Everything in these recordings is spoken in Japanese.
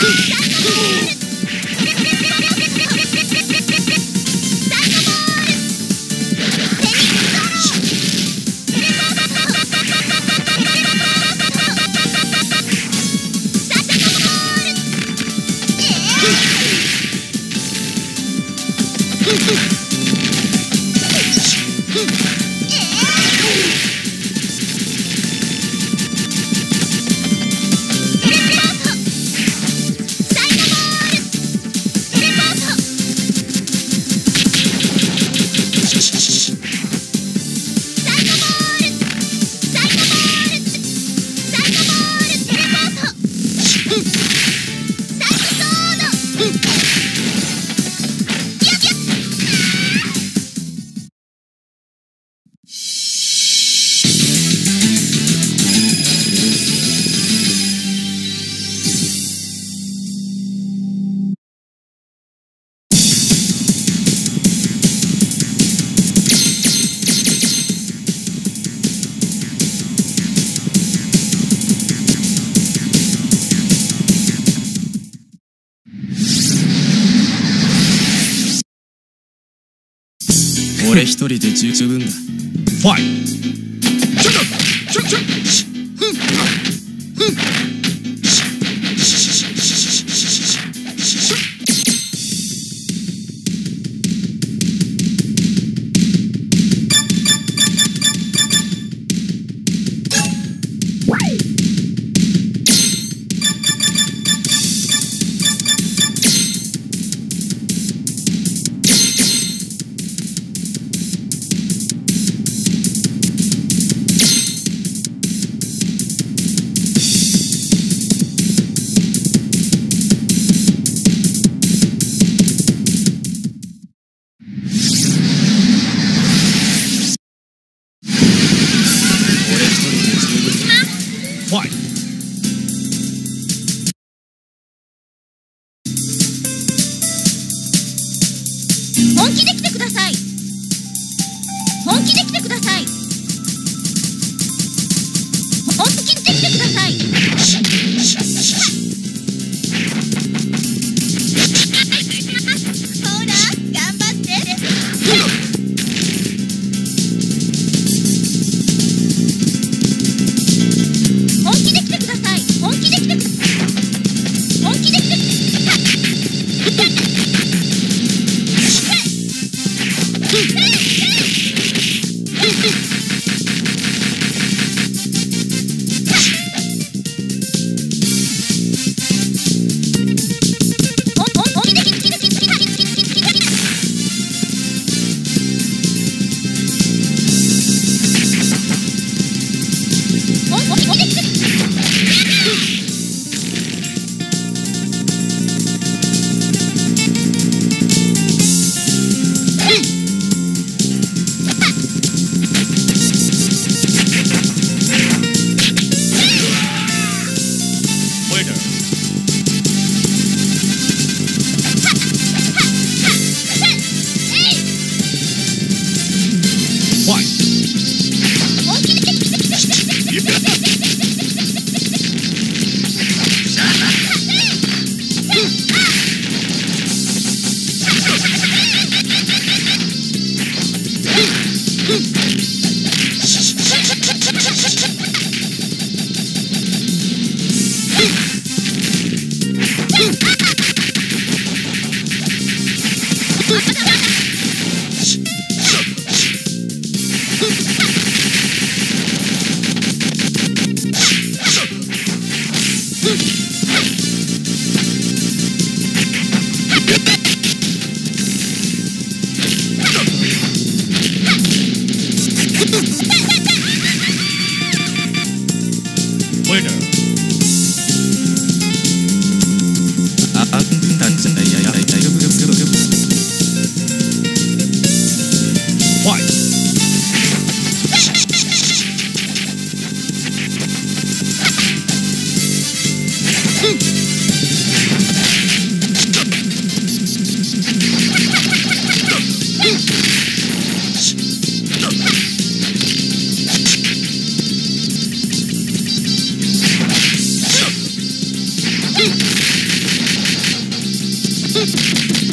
Peace. 一人で十分だ。ファイト本気で来てください。later. What? Hmm. Jesus.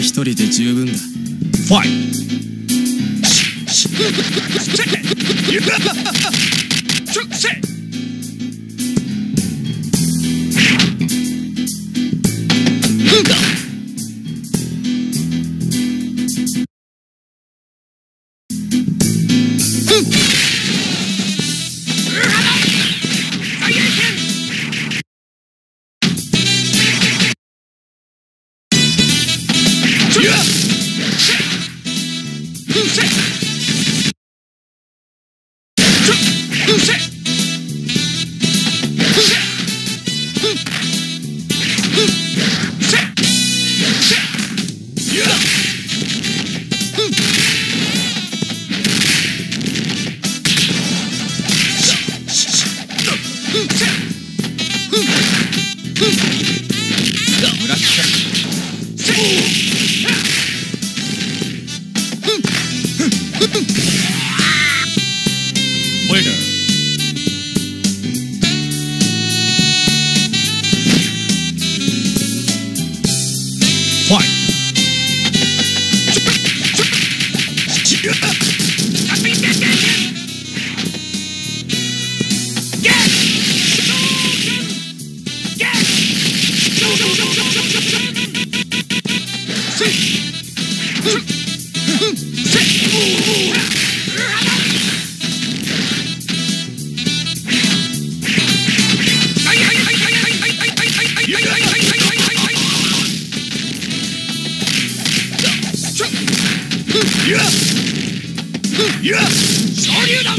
一人で十分だ。ファイト Winner. 竜弾